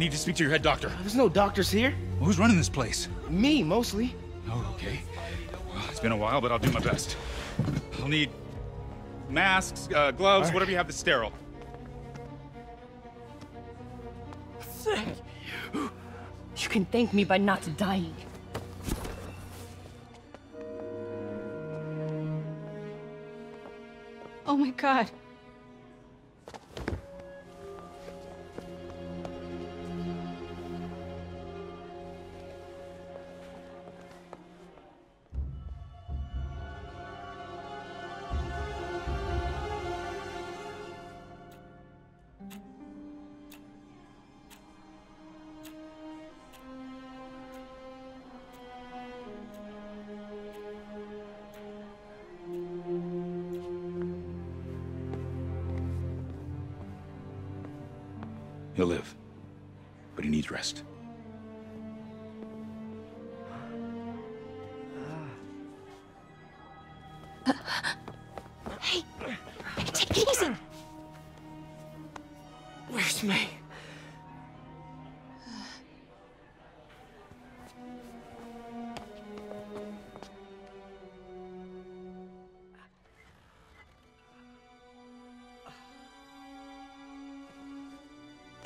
need to speak to your head doctor. There's no doctors here. Well, who's running this place? Me, mostly. Oh, okay. Well, it's been a while, but I'll do my best. I'll need masks, uh, gloves, right. whatever you have that's sterile. Thank you. You can thank me by not dying. Oh my god. He'll live. But he needs rest.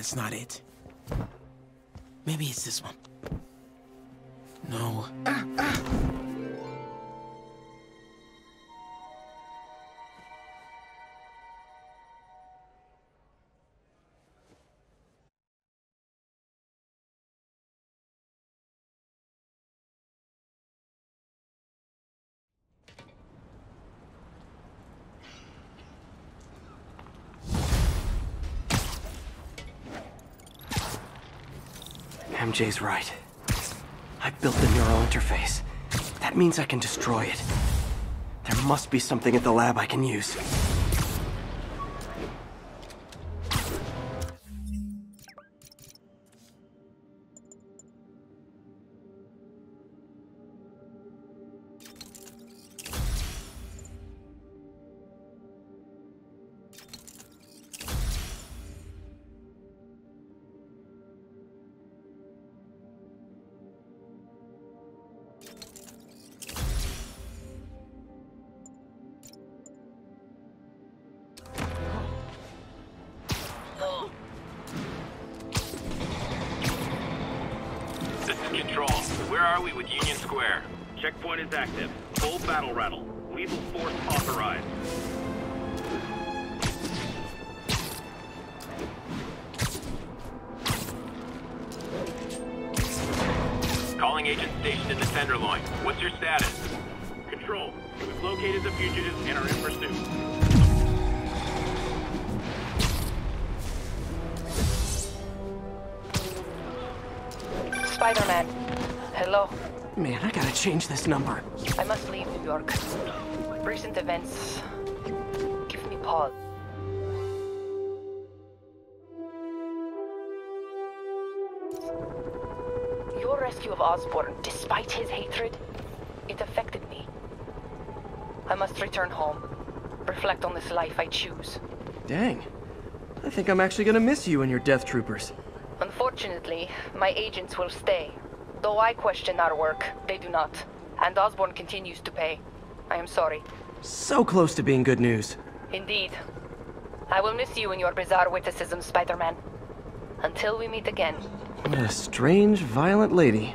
That's not it. Maybe it's this one. No. Uh, MJ's right. I built the neural interface. That means I can destroy it. There must be something at the lab I can use. Change this number. I must leave New York. Recent events give me pause. Your rescue of Osborn, despite his hatred, it affected me. I must return home, reflect on this life I choose. Dang. I think I'm actually gonna miss you and your death troopers. Unfortunately, my agents will stay. Though I question our work, they do not. And Osborn continues to pay. I am sorry. So close to being good news. Indeed. I will miss you and your bizarre witticism, Spider-Man. Until we meet again. What a strange, violent lady.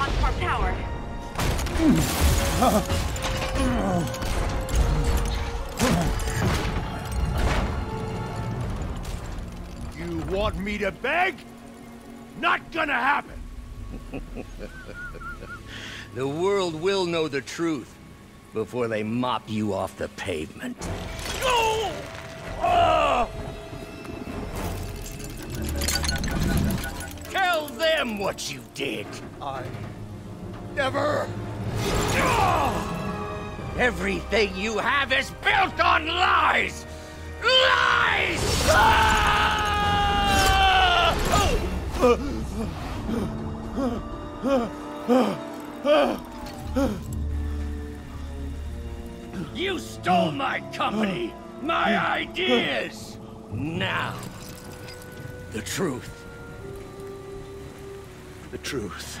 Oscorp Tower. You want me to beg? Not gonna happen! The world will know the truth before they mop you off the pavement. No! Ah! Tell them what you did. I never. Everything you have is built on lies! Lies! You stole my company, my ideas! Now, the truth. The truth.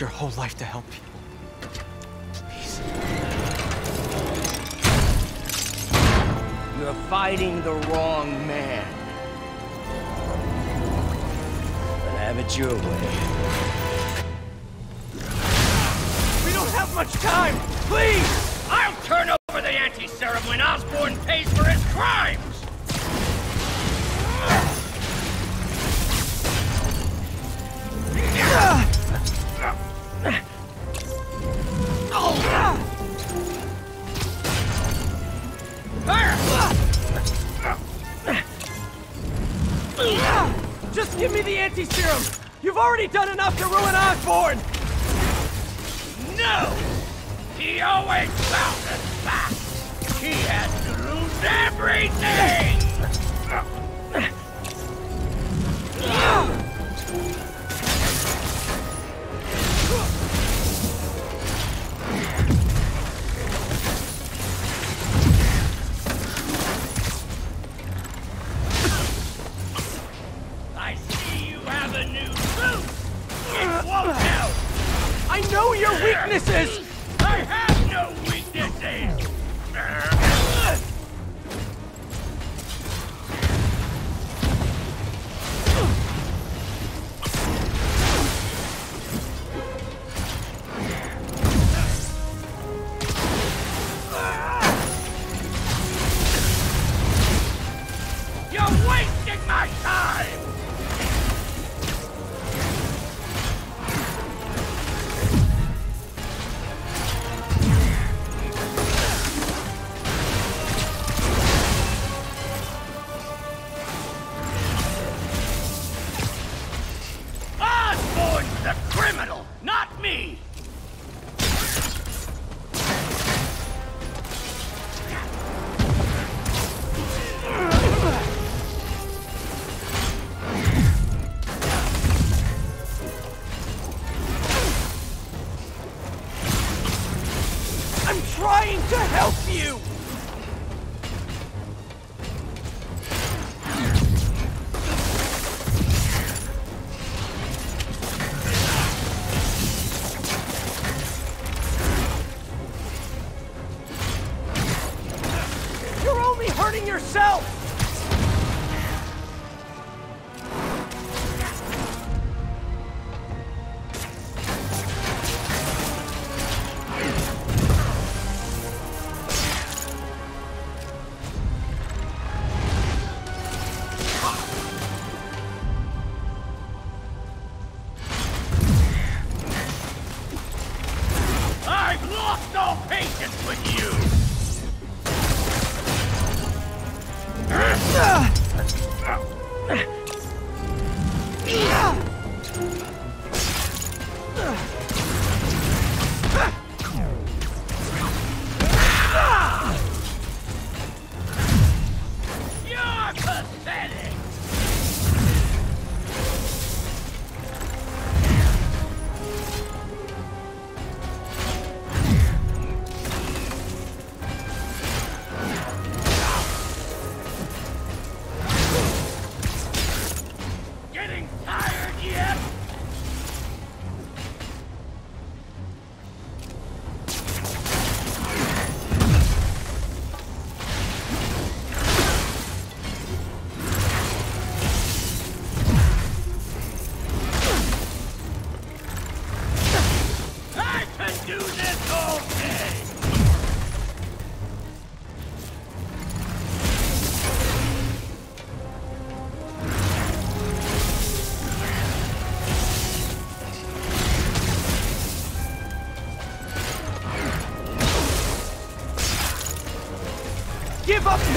your whole life to help people. Please. You're fighting the wrong man. But have it your way. We don't have much time! Please! Already done enough to ruin Osborn! No! He always found us back! He has to lose everything!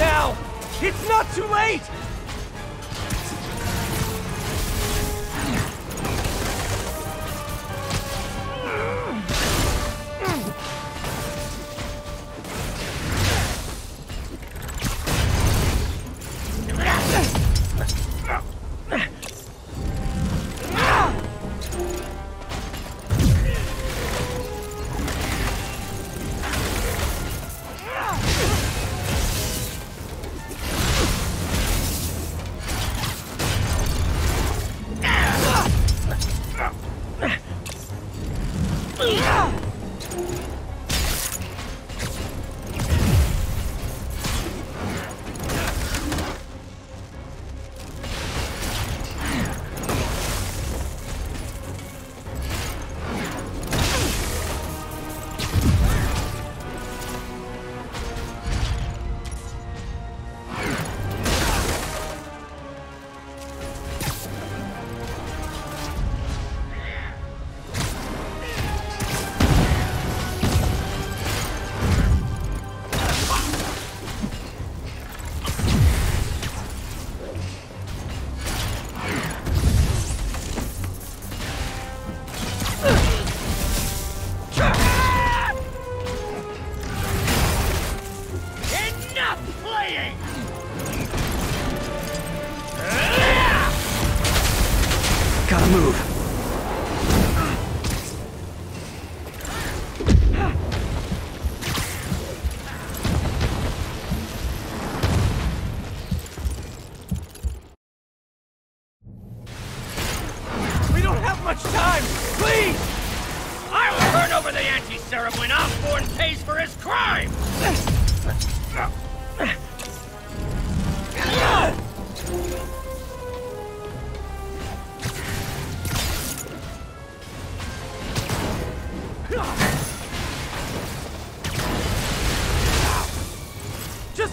Now! It's not too late!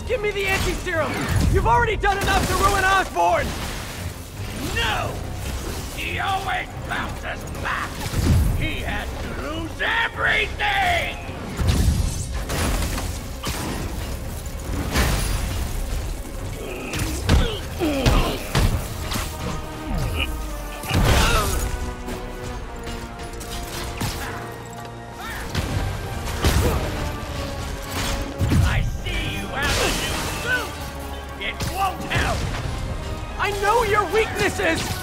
Give me the anti-serum! You've already done enough to ruin Osborn! No! He always bounces back! He has to lose everything! I I know your weaknesses!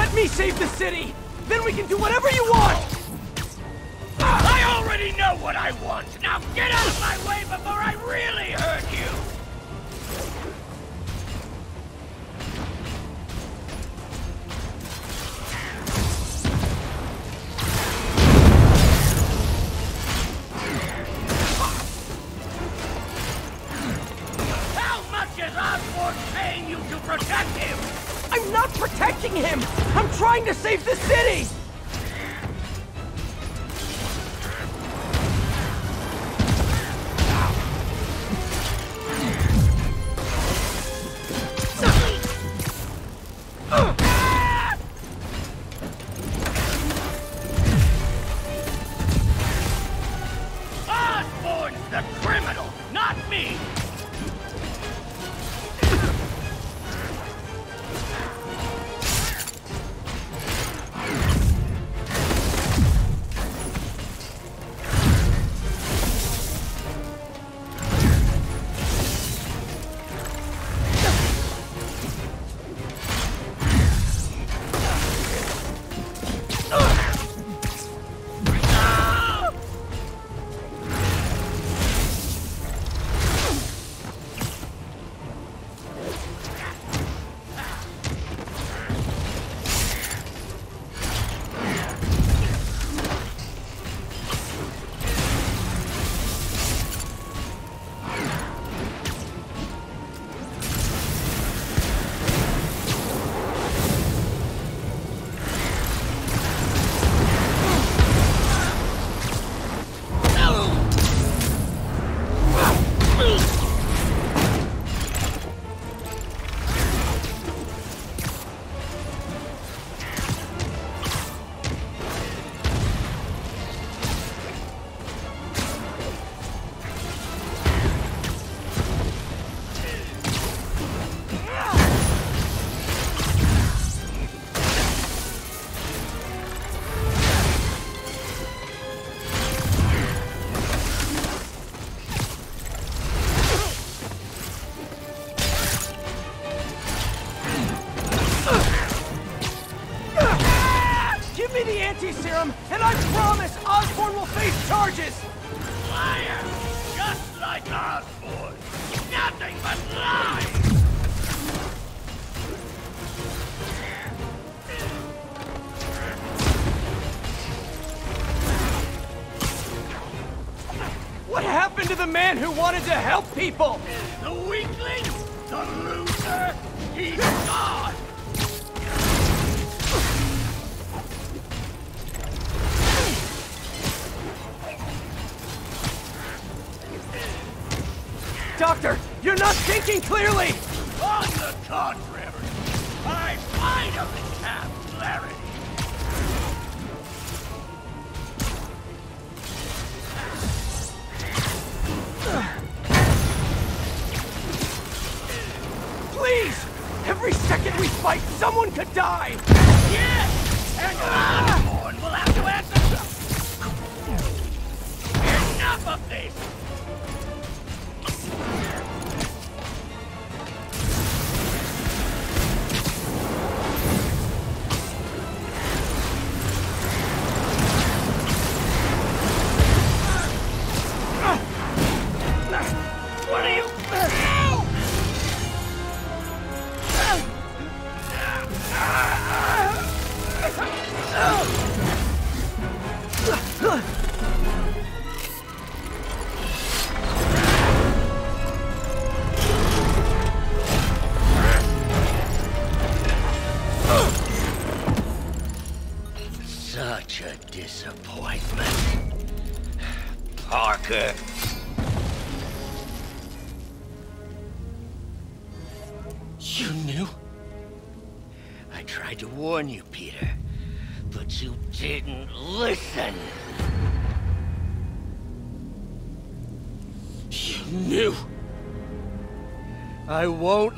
Let me save the city! Then we can do whatever you want! I already know what I want! Now get out of my way before I really hurt you! How much is Osborn paying you to protect him? I'm not protecting him! I'm trying to save the city! Serum, and I promise Osborn will face charges! Liar! Just like Osborn! Nothing but lies! What happened to the man who wanted to help people? The weakling? The loser? He's gone! Doctor, you're not thinking clearly! On the contrary, I finally have clarity. Please! Every second we fight, someone could die!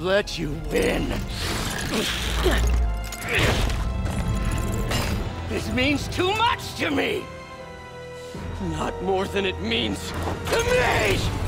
Let you win. This means too much to me! Not more than it means to me!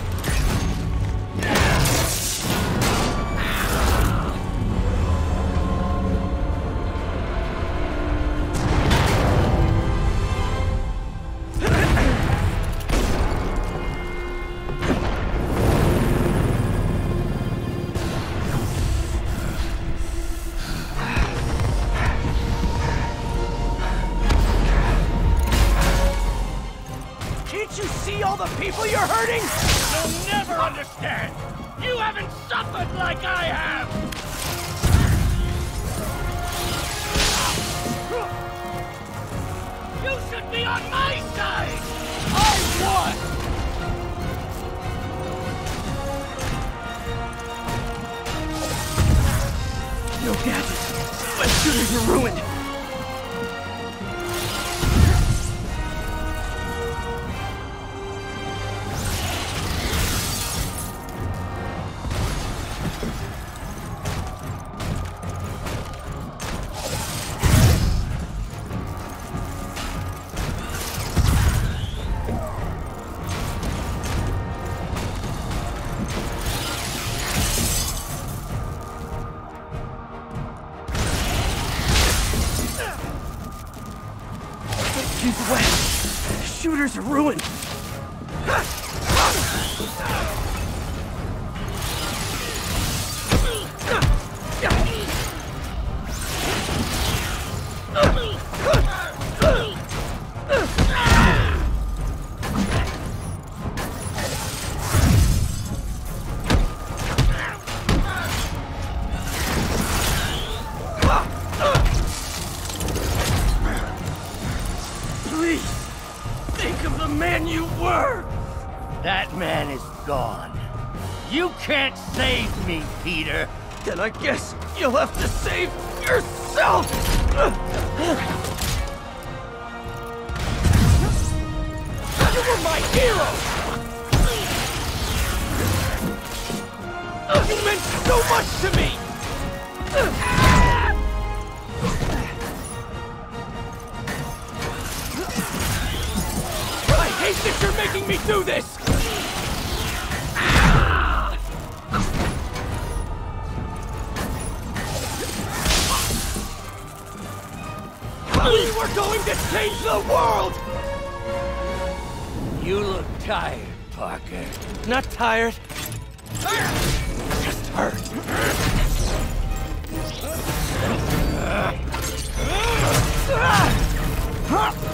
Shooters are ruined. I guess you'll have to save yourself! You were my hero! You meant so much to me! I hate that you're making me do this! Were going to change the world! You look tired, Parker. Not tired. Just hurt. Ah! Ah! Ah!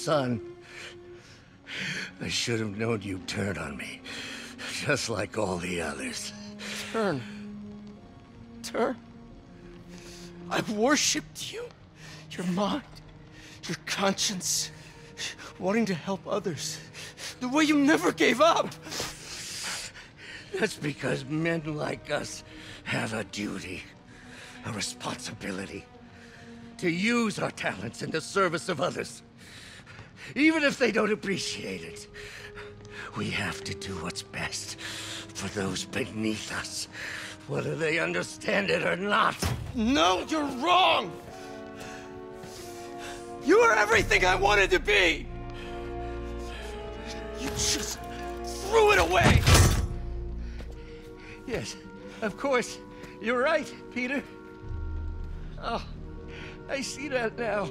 Son. I should have known you'd turn on me, just like all the others. Turn. Turn. I've worshipped you. Your mind, your conscience, wanting to help others. The way you never gave up. That's because men like us have a duty, a responsibility, to use our talents in the service of others. Even if they don't appreciate it, we have to do what's best for those beneath us, whether they understand it or not. No, you're wrong. You are everything I wanted to be. You just threw it away. Yes, of course. You're right, Peter. Oh, I see that now.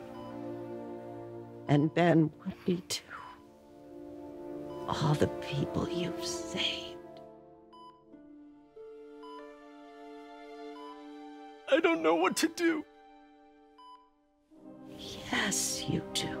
And Ben would be too. All the people you've saved. I don't know what to do. Yes, you do.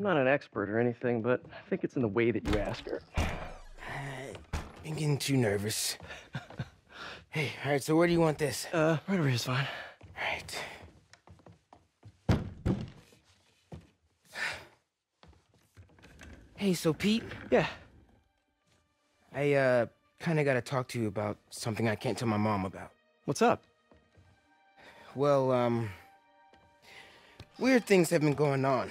I'm not an expert or anything, but I think it's in the way that you ask her. I'm getting too nervous. hey, all right, so where do you want this? Uh, right over here is fine. All right. Hey, so Pete? Yeah. I, uh, kinda gotta talk to you about something I can't tell my mom about. What's up? Well, um... Weird things have been going on.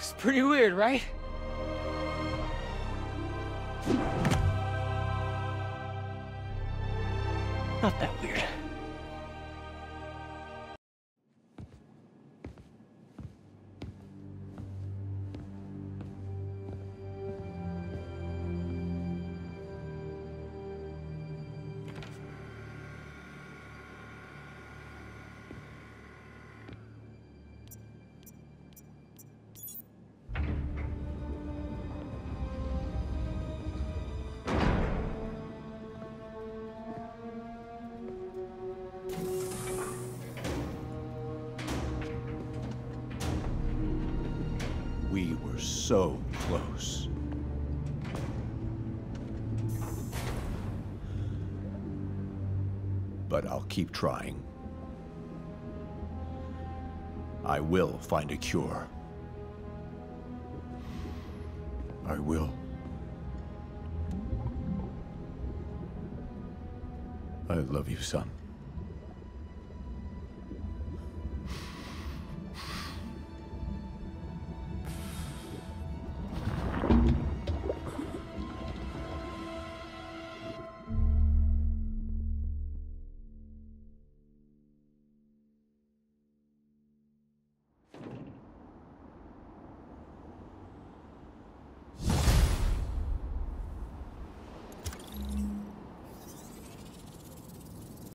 It's pretty weird, right? Not that so close. But I'll keep trying. I will find a cure. I will. I love you, son.